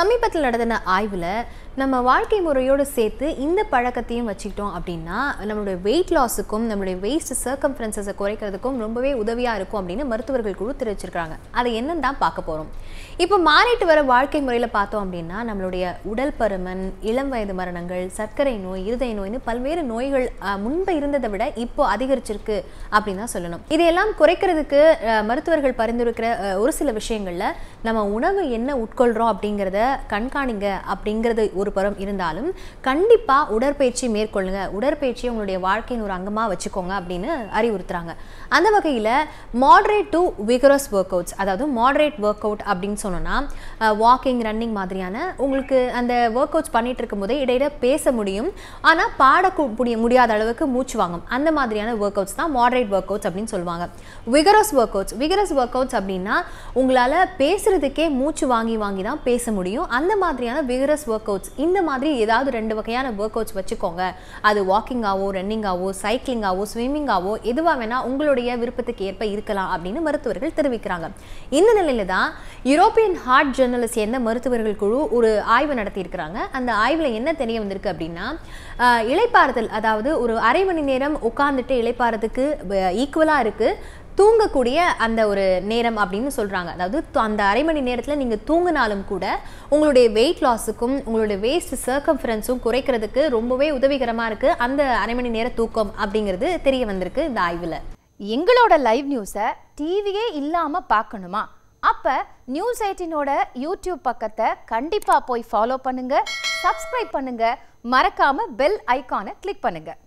சமீபத்தில் நடத்தின ஆய்வில் நம்ம வாழ்க்கை முறையோடு சேர்த்து இந்த பழக்கத்தையும் வச்சுக்கிட்டோம் அப்படின்னா நம்மளுடைய வெயிட் லாஸுக்கும் நம்மளுடைய வெயிஸ்ட் சர்க்கம்ஃபரன்சஸை குறைக்கிறதுக்கும் ரொம்பவே உதவியாக இருக்கும் அப்படின்னு மருத்துவர்கள் குழு தெரிவிச்சிருக்காங்க அதை என்னன்னு தான் பார்க்க போகிறோம் இப்போ மாறிட்டு வர வாழ்க்கை முறையில் பார்த்தோம் அப்படின்னா நம்மளுடைய உடல் பருமன் இளம் வயது மரணங்கள் சர்க்கரை நோய் இருதய நோய்னு பல்வேறு நோய்கள் முன்பு இருந்ததை விட இப்போ அதிகரிச்சிருக்கு அப்படின்னு தான் சொல்லணும். இதையெல்லாம் குறைக்கிறதுக்கு மருத்துவர்கள் பரிந்துரைக்கிற ஒரு சில விஷயங்களில் நம்ம உணவு என்ன உட்கொள்கிறோம் அப்படிங்கிறத கண்காணிங்க அப்படிங்கிறது ஒரு புறம் இருந்தாலும் கண்டிப்பா உடற்பயிற்சி மேற்கொள்ளுங்க. உடற்பயிற்சியை உங்களுடைய வாழ்க்கையின் ஒரு அங்கமாக வச்சுக்கோங்க அப்படின்னு அறிவுறுத்துறாங்க. அந்த வகையில் moderate to vigorous workouts அதாவது மாடரேட் ஒர்க் அவுட் அப்படின்னு சொன்னோம்னா வாக்கிங் ரன்னிங் மாதிரியான உங்களுக்கு அந்த ஒர்க் அவுட்ஸ் பண்ணிட்டு இருக்கும்போதே இடையிட பேச முடியும். ஆனால் பாட முடியாத அளவுக்கு மூச்சு வாங்கும். அந்த மாதிரியான ஒர்க் அவுட்ஸ் தான் மாடரேட் ஒர்க் அவுட்ஸ் அப்படின்னு சொல்லுவாங்க. Vigorous workouts vigorous workouts அப்படின்னா உங்களால் பேசுறதுக்கே மூச்சு வாங்கி வாங்கி தான் பேச முடியும். அந்த மாதிரியான விகரஸ் ஒர்க் அவுட்ஸ் இந்த மாதிரி ஏதாவது ரெண்டு வகையான ஒர்க் அவுட்ஸ் வச்சுக்கோங்க. அது வாக்கிங்காவோ ரன்னிங்காவோ சைக்கிளிங்காவோ ஸ்விம்மிங்காவோ எதுவாக வேணால் உங்களுடைய விருப்பத்துக்கு ஏற்ப இருக்கலாம் அப்படின்னு மருத்துவர்கள் தெரிவிக்கிறாங்க. இந்த நிலையில தான் யூரோப்பியன் ஹார்ட் ஜேர்னலை சேர்ந்த மருத்துவர்கள் குழு ஒரு ஆய்வு நடத்தியிருக்கிறாங்க அந்த ஆய்வில் என்ன தெரிய வந்திருக்கு அப்படின்னா இழைப்பாறுதல் அதாவது ஒரு அரை மணி நேரம் உட்கார்ந்துட்டு இளைப்பாறதுக்கு ஈக்குவலாக இருக்குது தூங்கக்கூடிய அந்த ஒரு நேரம் அப்படின்னு சொல்கிறாங்க அதாவது அந்த அரை மணி நேரத்தில் நீங்கள் தூங்கினாலும் கூட உங்களுடைய வெயிட் லாஸுக்கும் உங்களுடைய வேஸ்ட் சர்க்கம்ஃபரன்ஸும் குறைக்கிறதுக்கு ரொம்பவே உதவிகரமாக இருக்குது அந்த அரை மணி நேர தூக்கம் அப்படிங்கிறது தெரிய வந்திருக்கு இந்த ஆய்வில். எங்களோட லைவ் நியூஸை டிவியே இல்லாமல் பார்க்கணுமா அப்போ நியூஸ் எயிட்டினோட யூடியூப் பக்கத்தை கண்டிப்பாக போய் ஃபாலோ பண்ணுங்கள் சப்ஸ்கிரைப் பண்ணுங்கள் மறக்காமல் பெல் ஐகானை கிளிக் பண்ணுங்கள்